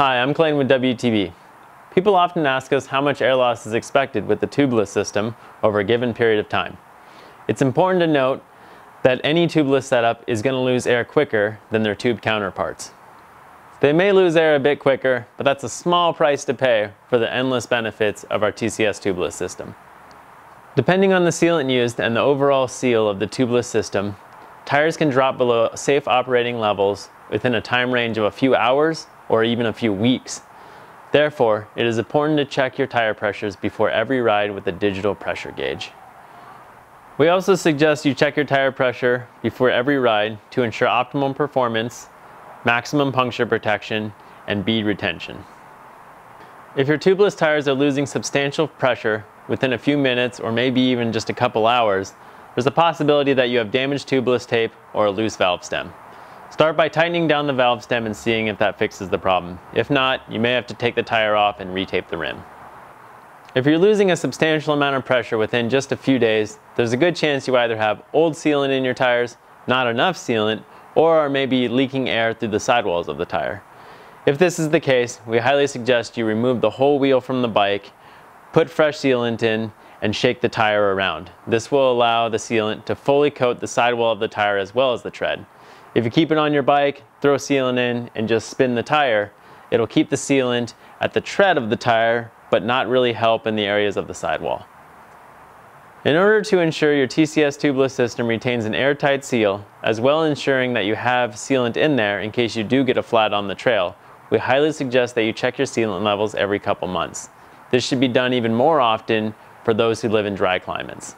Hi, I'm Clayton with WTB. People often ask us how much air loss is expected with the tubeless system over a given period of time. It's important to note that any tubeless setup is going to lose air quicker than their tube counterparts. They may lose air a bit quicker, but that's a small price to pay for the endless benefits of our TCS tubeless system. Depending on the sealant used and the overall seal of the tubeless system, tires can drop below safe operating levels within a time range of a few hours or even a few weeks. Therefore, it is important to check your tire pressures before every ride with a digital pressure gauge. We also suggest you check your tire pressure before every ride to ensure optimum performance, maximum puncture protection, and bead retention. If your tubeless tires are losing substantial pressure within a few minutes or maybe even just a couple hours, there's a possibility that you have damaged tubeless tape or a loose valve stem. Start by tightening down the valve stem and seeing if that fixes the problem. If not, you may have to take the tire off and retape the rim. If you're losing a substantial amount of pressure within just a few days, there's a good chance you either have old sealant in your tires, not enough sealant, or are maybe leaking air through the sidewalls of the tire. If this is the case, we highly suggest you remove the whole wheel from the bike, put fresh sealant in, and shake the tire around. This will allow the sealant to fully coat the sidewall of the tire as well as the tread. If you keep it on your bike, throw sealant in, and just spin the tire, it'll keep the sealant at the tread of the tire, but not really help in the areas of the sidewall. In order to ensure your TCS tubeless system retains an airtight seal, as well ensuring that you have sealant in there in case you do get a flat on the trail, we highly suggest that you check your sealant levels every couple months. This should be done even more often for those who live in dry climates.